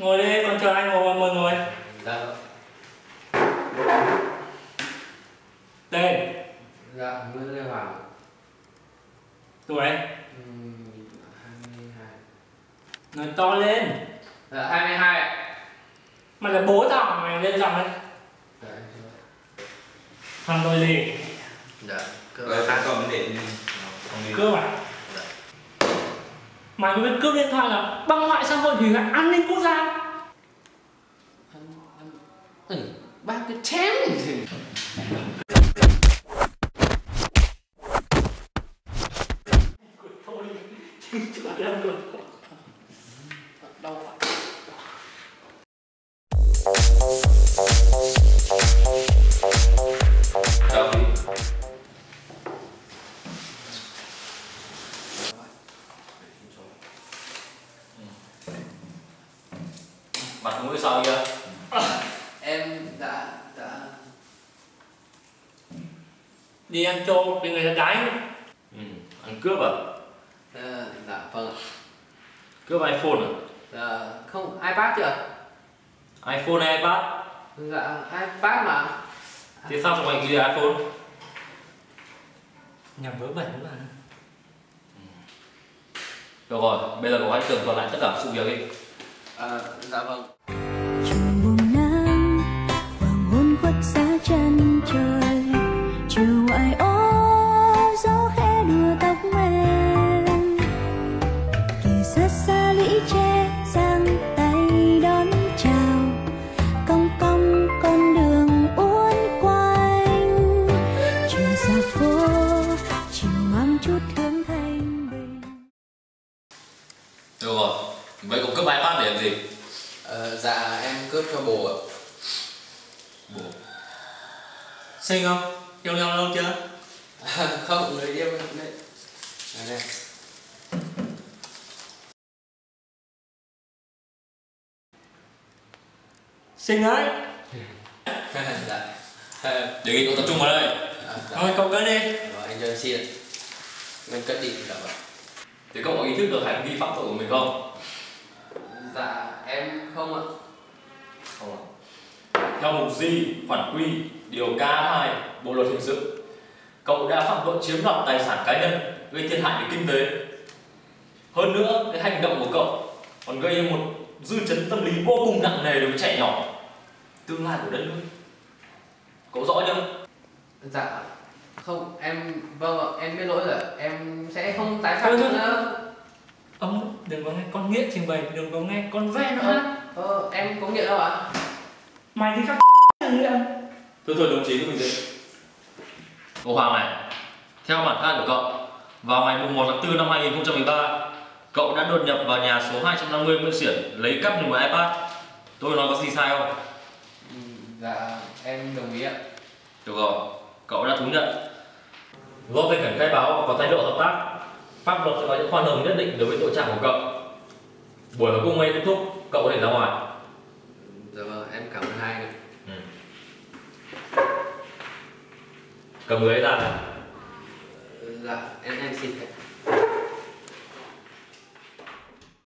Ngồi đi, con chờ anh ngồi, mời ngồi. Dạ, Tên, dạ, Nguyễn Lê Hoàng. tuổi, Ừm, 22. nói to lên. Dạ, 22. Mày là bố tao, mày lên giọng đấy. Dạ. Thằng tôi gì? Dạ, cơ Rồi ta còn gì? Không đi. Cướp điện thoại là băng hoại xã hội hủy hoại an ninh quốc gia? Anh, anh, ừ, ba cái chém. Thôi, chưa làm được. Mặt mũi sao kia? Em đã, đã, Đi ăn trộm bị người ta đánh. Ừ. Ăn cướp à? ờ, dạ, vâng ạ. Cướp iPhone à? Dạ, không, iPad chưa? iPhone hay iPad? Dạ, iPad mà. Thế sao trong ảnh ghi là iPhone? Nhằm vớ vẩn mà. Được rồi, bây giờ có hãy tường thuật lại tất cả sự việc đi. Ờ, dạ vâng. chiều buồn nắng hoàng hôn khuất xa chân trời chiều ngoại ô gió khẽ đưa tóc em kỳ rất xa vậy cậu cướp iPad để làm gì? Ờ, dạ, em cướp cho bố ạ. Bố. Xinh không? Yêu nhau lâu chưa? không, người yêu em đấy. Đây, đây. Xinh đấy. dạ. Ờ, Đề nghị cậu tập trung vào đây. à, dạ. Thôi cậu cất đi. Rồi, anh cho em xin. Em cất đi, dạ vâng. Thế cậu có ý thức được hành vi phạm tội của mình không? Dạ, em không ạ. Không ạ. Theo mục G, khoản Q, điều K2, Bộ luật hình sự, cậu đã phạm tội chiếm đoạt tài sản cá nhân, gây thiệt hại về kinh tế. Hơn nữa, cái hành động của cậu còn gây một dư chấn tâm lý vô cùng nặng nề đối với trẻ nhỏ, tương lai của đất nước. Cậu rõ chưa? Dạ. Không, em vâng ạ, em biết lỗi rồi. Em sẽ không tái phạm nữa. Ông đừng có nghe con nghiện trình bày, đừng có nghe con ve nó hát. Ờ, em có nghiện đâu ạ? Mày thì khác nghiện. Thưa thưa đồng chí của mình đây. Cô Hoàng này, theo bản khai của cậu, vào ngày 1 tháng 4 năm 2013, cậu đã đột nhập vào nhà số 250 Nguyễn Xiển lấy cắp một iPad. Tôi nói có gì sai không? Ừ, Dạ, em đồng ý ạ. Được rồi, cậu đã thú nhận. Do thành khẩn khai báo và có thái độ hợp tác, pháp luật sẽ có những khoan hồng nhất định đối với tội trạng của cậu. Buổi hỏi cung ngay kết thúc, cậu có thể ra ngoài. Dạ vâng, em cảm ơn hai. Ừ. Cầm người ấy ra này. Dạ, em em xin phép.